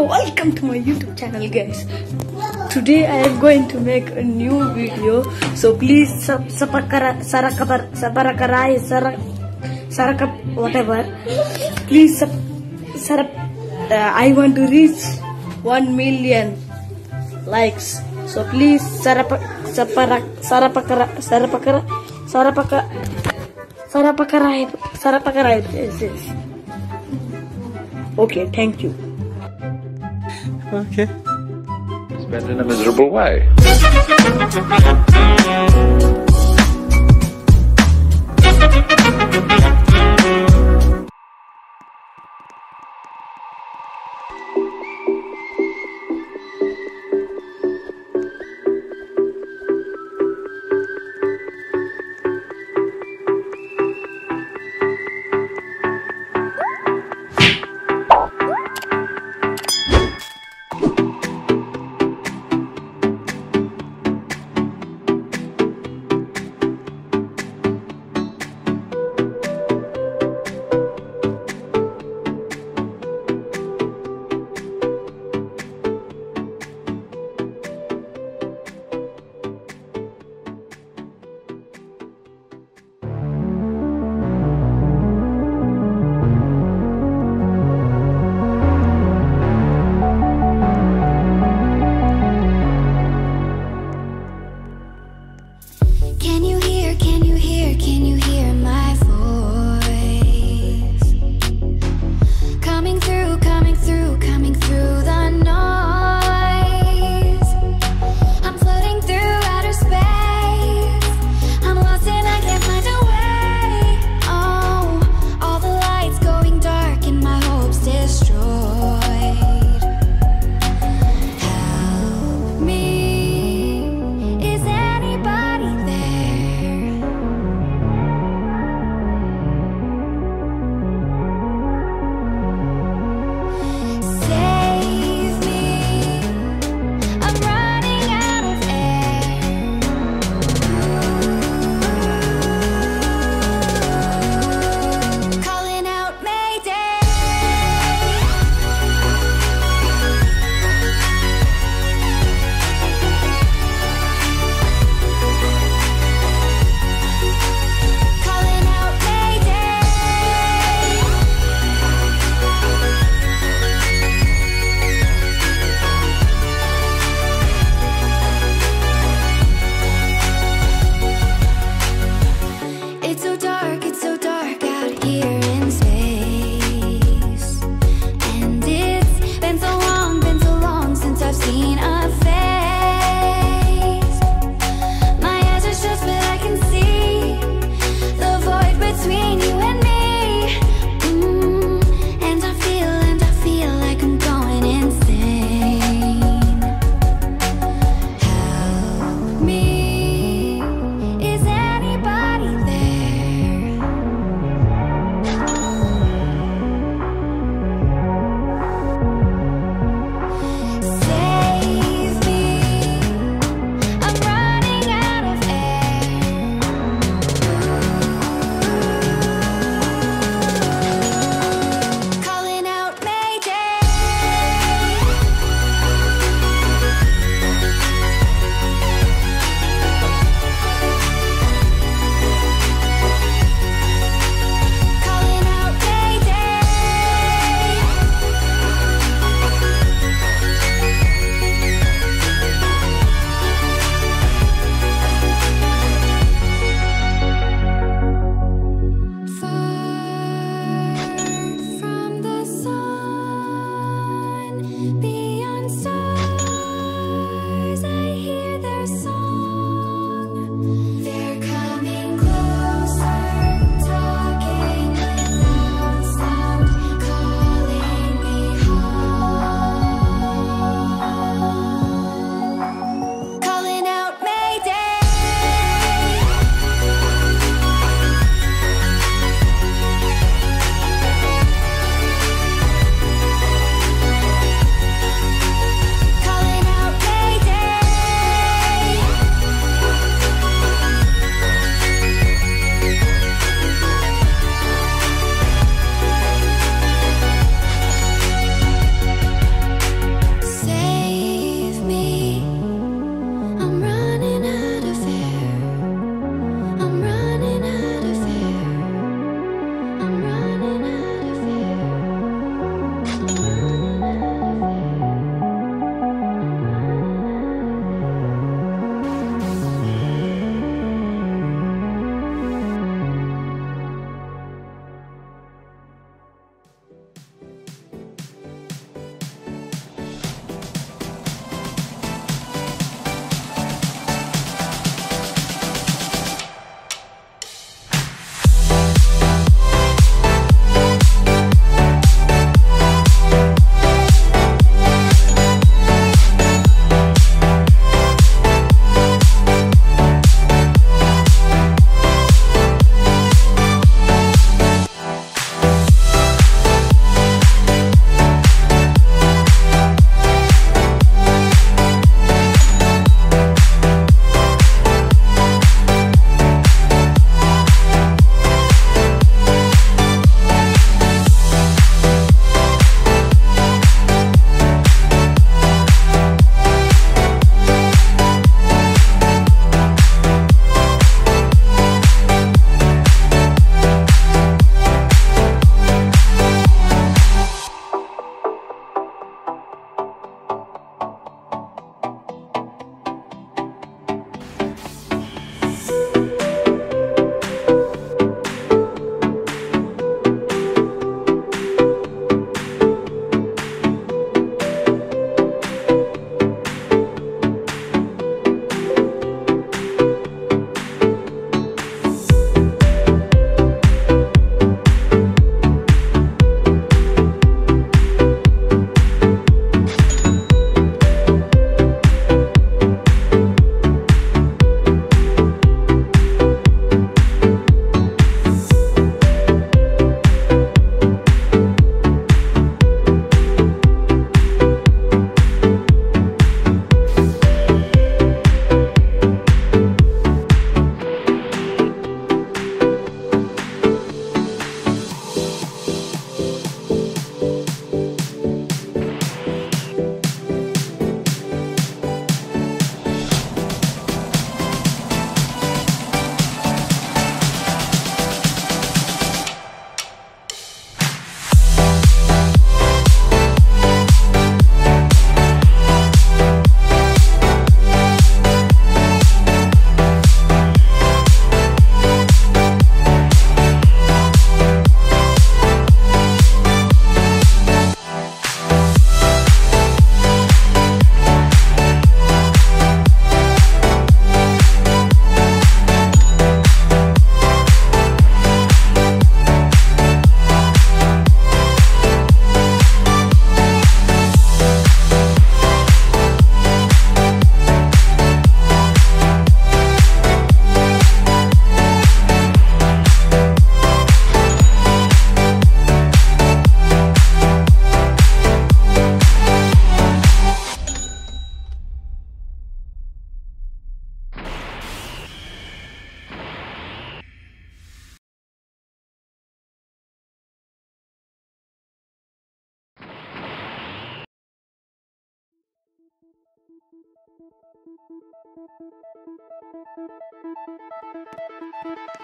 Welcome to my YouTube channel, guys. Today I am going to make a new video, so please sub sapakara sarakabar sabarakarai sarak sarakap whatever. Please sub sarap. Uh, I want to reach one million likes. So please sarapa saparak sarapakara sarapakara sarapaka sarapakarai sarapakarai. Yes, yes. Okay, thank you. Okay. Spend in a miserable way.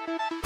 Please